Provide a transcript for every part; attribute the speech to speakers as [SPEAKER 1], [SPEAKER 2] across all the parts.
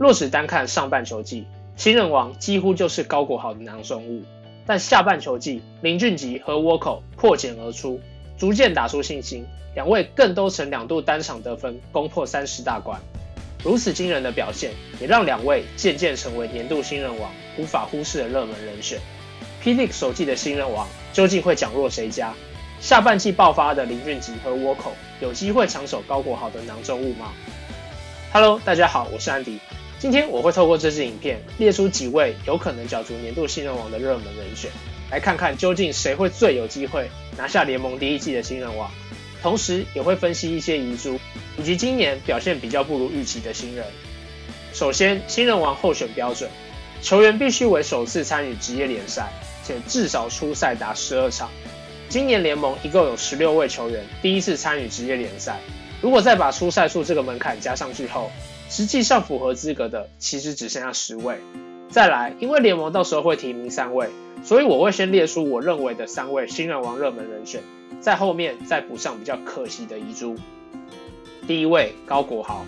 [SPEAKER 1] 若只单看上半球季，新人王几乎就是高国豪的囊中物。但下半球季，林俊杰和倭寇破茧而出，逐渐打出信心，两位更都曾两度单场得分，攻破三十大关。如此惊人的表现，也让两位渐渐成为年度新人王无法忽视的热门人选。霹雳首季的新人王究竟会奖落谁家？下半季爆发的林俊杰和倭寇有机会抢手高国豪的囊中物吗？Hello，大家好，我是安迪。今天我会透过这支影片列出几位有可能角逐年度新人王的热门人选，来看看究竟谁会最有机会拿下联盟第一季的新人王。同时也会分析一些遗珠，以及今年表现比较不如预期的新人。首先，新人王候选标准，球员必须为首次参与职业联赛，且至少出赛达十二场。今年联盟一共有十六位球员第一次参与职业联赛，如果再把出赛数这个门槛加上去后，实际上符合资格的其实只剩下十位。再来，因为联盟到时候会提名三位，所以我会先列出我认为的三位新人王热门人选。在后面再补上比较可惜的遗珠。第一位高国豪，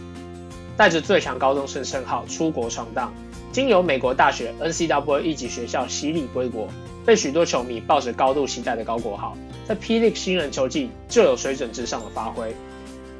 [SPEAKER 1] 带着最强高中生称号出国闯荡，经由美国大学 NCWA 一级学校洗礼归国，被许多球迷抱着高度期待的高国豪，在霹雳新人球季就有水准之上的发挥。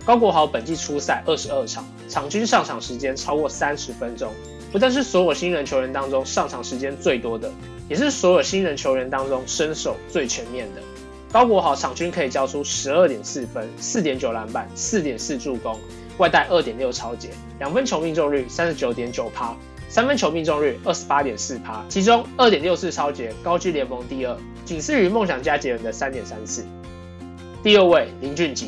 [SPEAKER 1] 高国豪本季出赛二十二场，场均上场时间超过三十分钟，不但是所有新人球员当中上场时间最多的，也是所有新人球员当中身手最全面的。高国豪场均可以交出十二点四分、四点九篮板、四点四助攻，外带二点六超节，两分球命中率三十九点九趴，三分球命中率二十八点四趴，其中二点六次超节高居联盟第二，仅次于梦想家杰伦的三点三四。第二位林俊杰，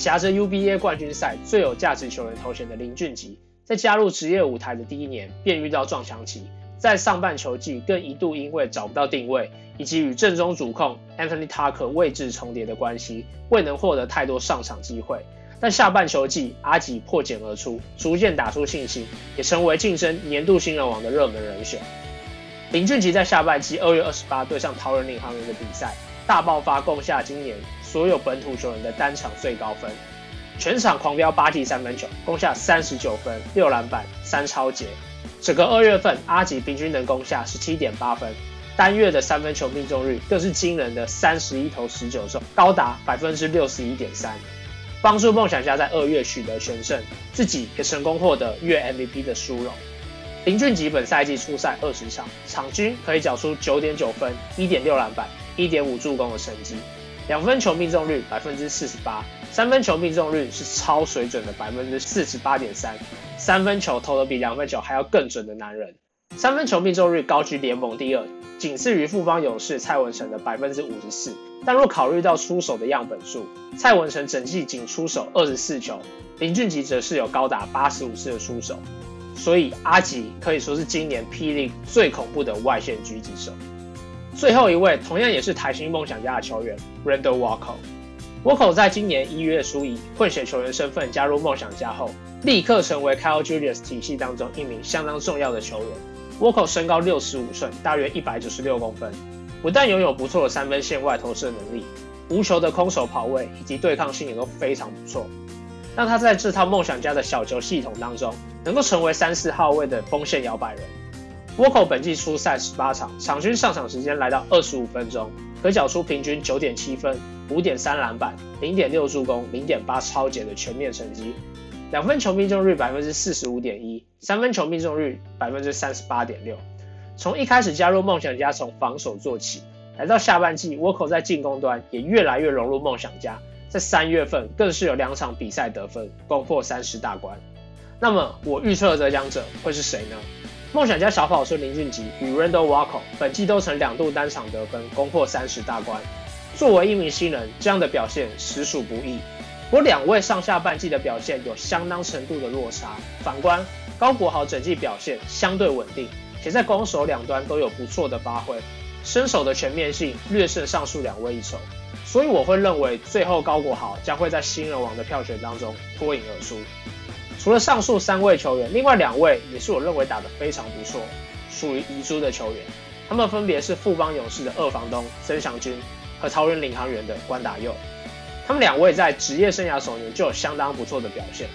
[SPEAKER 1] 挟着 UBA 冠军赛最有价值球员头衔的林俊杰，在加入职业舞台的第一年便遇到撞墙期。在上半球季更一度因为找不到定位，以及与正中主控 Anthony Tucker 位置重叠的关系，未能获得太多上场机会。但下半球季阿吉破茧而出，逐渐打出信心，也成为晋升年度新人王的热门人选。林俊杰在下半季二月二十八对上桃园领航员的比赛大爆发，攻下今年所有本土球员的单场最高分，全场狂飙八记三分球，攻下三十九分、六篮板、三超节。整个二月份，阿吉平均能攻下十七点八分，单月的三分球命中率更是惊人的三十一投十九中，高达百分之六十一点三，帮助梦想家在二月取得全胜，自己也成功获得月 MVP 的殊荣。林俊杰本赛季出赛二十场，场均可以缴出九点九分、一点六篮板、一点五助攻的成绩，两分球命中率百分之四十八。三分球命中率是超水准的百分之四十八点三，三分球投的比两分球还要更准的男人，三分球命中率高居联盟第二，仅次于富邦勇士蔡文成的百分之五十四。但若考虑到出手的样本数，蔡文成整季仅出手二十四球，林俊杰则是有高达八十五次的出手，所以阿吉可以说是今年霹雳最恐怖的外线狙击手。最后一位同样也是台新梦想家的球员 Randall Walker。沃口在今年一月初以混血球员身份加入梦想家后，立刻成为 Kyle Julius 体系当中一名相当重要的球员。沃口身高六十五寸，大约一百九十六公分，不但拥有不错的三分线外投射能力，无球的空手跑位以及对抗性也都非常不错，让他在这套梦想家的小球系统当中，能够成为三四号位的锋线摇摆人。沃口本季出赛十八场，场均上场时间来到二十五分钟，可缴出平均九点七分。五点三篮板，零点六助攻，零点八超解的全面成绩，两分球命中率百分之四十五点一，三分球命中率百分之三十八点六。从一开始加入梦想家，从防守做起，来到下半季，沃克在进攻端也越来越融入梦想家，在三月份更是有两场比赛得分，攻破三十大关。那么我预测的得奖者会是谁呢？梦想家小跑车林俊杰与 Randall Walker 本季都曾两度单场得分，攻破三十大关。作为一名新人，这样的表现实属不易。我两位上下半季的表现有相当程度的落差。反观高国豪整季表现相对稳定，且在攻守两端都有不错的发挥，身手的全面性略胜上述两位一筹。所以我会认为最后高国豪将会在新人王的票选当中脱颖而出。除了上述三位球员，另外两位也是我认为打得非常不错，属于遗珠的球员。他们分别是富邦勇士的二房东曾祥军。和桃园领航员的关达佑，他们两位在职业生涯首年就有相当不错的表现。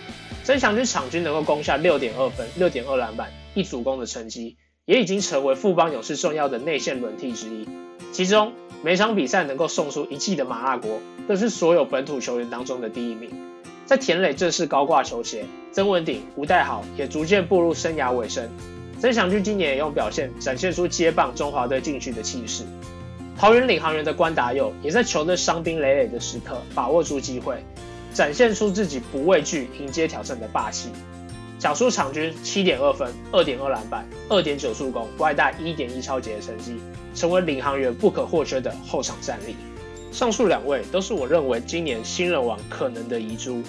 [SPEAKER 1] 曾祥军场均能够攻下六点二分、六点二篮板、一主攻的成绩，也已经成为富邦勇士重要的内线轮替之一。其中每场比赛能够送出一记的麻辣锅，更是所有本土球员当中的第一名。在田磊正式高挂球鞋，曾文鼎、吴代豪也逐渐步入生涯尾声。曾祥军今年也用表现展现出接棒中华队禁区的气势。桃园领航员的关达佑也在球队伤兵累累的时刻，把握住机会，展现出自己不畏惧迎接挑战的霸气。小叔场均七点二分、二点二篮板、二点九助攻，外带一点一超节的成绩，成为领航员不可或缺的后场战力。上述两位都是我认为今年新人王可能的遗珠。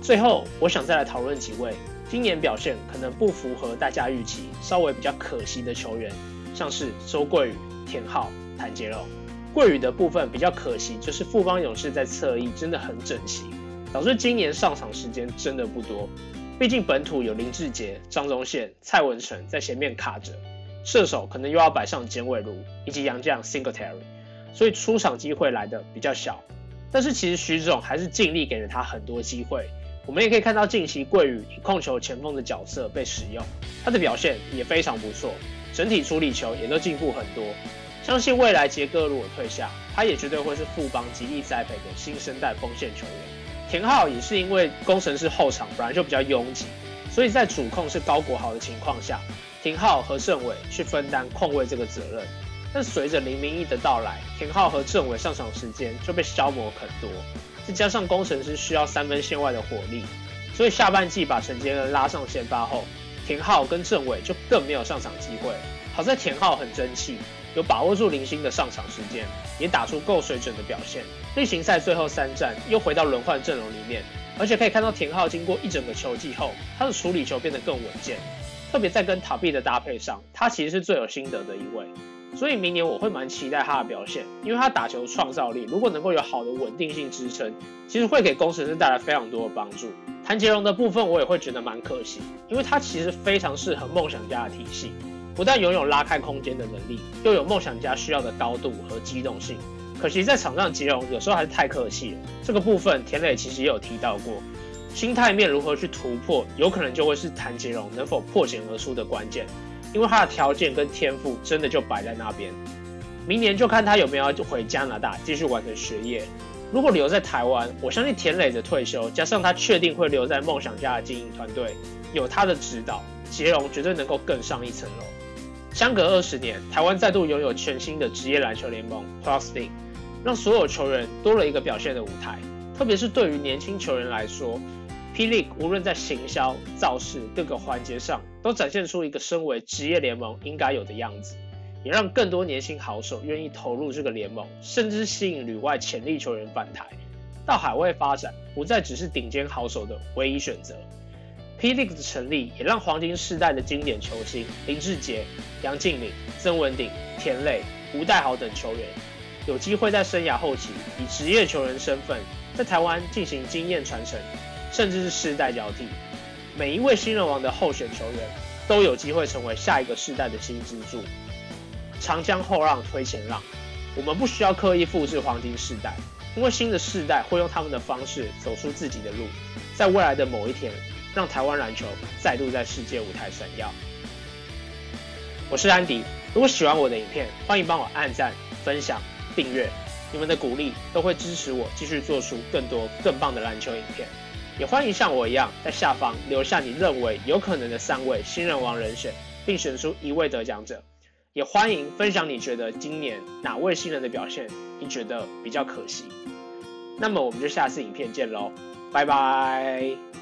[SPEAKER 1] 最后，我想再来讨论几位今年表现可能不符合大家预期、稍微比较可惜的球员，像是周桂宇、田浩。谭杰龙、桂宇的部分比较可惜，就是富邦勇士在侧翼真的很整齐，导致今年上场时间真的不多。毕竟本土有林志杰、张宗宪、蔡文成在前面卡着，射手可能又要摆上简伟儒以及杨将 Singletary，所以出场机会来的比较小。但是其实徐总还是尽力给了他很多机会。我们也可以看到近期桂宇控球前锋的角色被使用，他的表现也非常不错，整体处理球也都进步很多。相信未来杰哥如果退下，他也绝对会是富邦极力栽培的新生代锋线球员。田浩也是因为工程师后场本来就比较拥挤，所以在主控是高国豪的情况下，田浩和盛伟去分担控卫这个责任。但随着林明义的到来，田浩和郑伟上场时间就被消磨很多，再加上工程师需要三分线外的火力，所以下半季把陈杰恩拉上先发后，田浩跟郑伟就更没有上场机会。好在田浩很争气。有把握住零星的上场时间，也打出够水准的表现。例行赛最后三战又回到轮换阵容里面，而且可以看到田浩经过一整个球季后，他的处理球变得更稳健。特别在跟塔比的搭配上，他其实是最有心得的一位。所以明年我会蛮期待他的表现，因为他打球创造力如果能够有好的稳定性支撑，其实会给工程师带来非常多的帮助。谭杰荣的部分我也会觉得蛮可惜，因为他其实非常适合梦想家的体系。不但拥有拉开空间的能力，又有梦想家需要的高度和机动性。可惜在场上杰荣有时候还是太客气了。这个部分田磊其实也有提到过，心态面如何去突破，有可能就会是谭杰荣能否破茧而出的关键。因为他的条件跟天赋真的就摆在那边。明年就看他有没有回加拿大继续完成学业。如果留在台湾，我相信田磊的退休，加上他确定会留在梦想家的经营团队，有他的指导，杰荣绝对能够更上一层楼。相隔二十年，台湾再度拥有全新的职业篮球联盟 p l u s l e a g 让所有球员多了一个表现的舞台。特别是对于年轻球员来说，P League 无论在行销、造势各个环节上，都展现出一个身为职业联盟应该有的样子，也让更多年轻好手愿意投入这个联盟，甚至吸引旅外潜力球员返台，到海外发展，不再只是顶尖好手的唯一选择。P League 的成立，也让黄金世代的经典球星林志杰、杨敬敏、曾文鼎、田磊、吴代豪等球员，有机会在生涯后期以职业球员身份，在台湾进行经验传承，甚至是世代交替。每一位新人王的候选球员，都有机会成为下一个世代的新支柱。长江后浪推前浪，我们不需要刻意复制黄金世代，因为新的世代会用他们的方式走出自己的路，在未来的某一天。让台湾篮球再度在世界舞台闪耀。我是安迪，如果喜欢我的影片，欢迎帮我按赞、分享、订阅，你们的鼓励都会支持我继续做出更多更棒的篮球影片。也欢迎像我一样在下方留下你认为有可能的三位新人王人选，并选出一位得奖者。也欢迎分享你觉得今年哪位新人的表现你觉得比较可惜。那么我们就下次影片见喽，拜拜。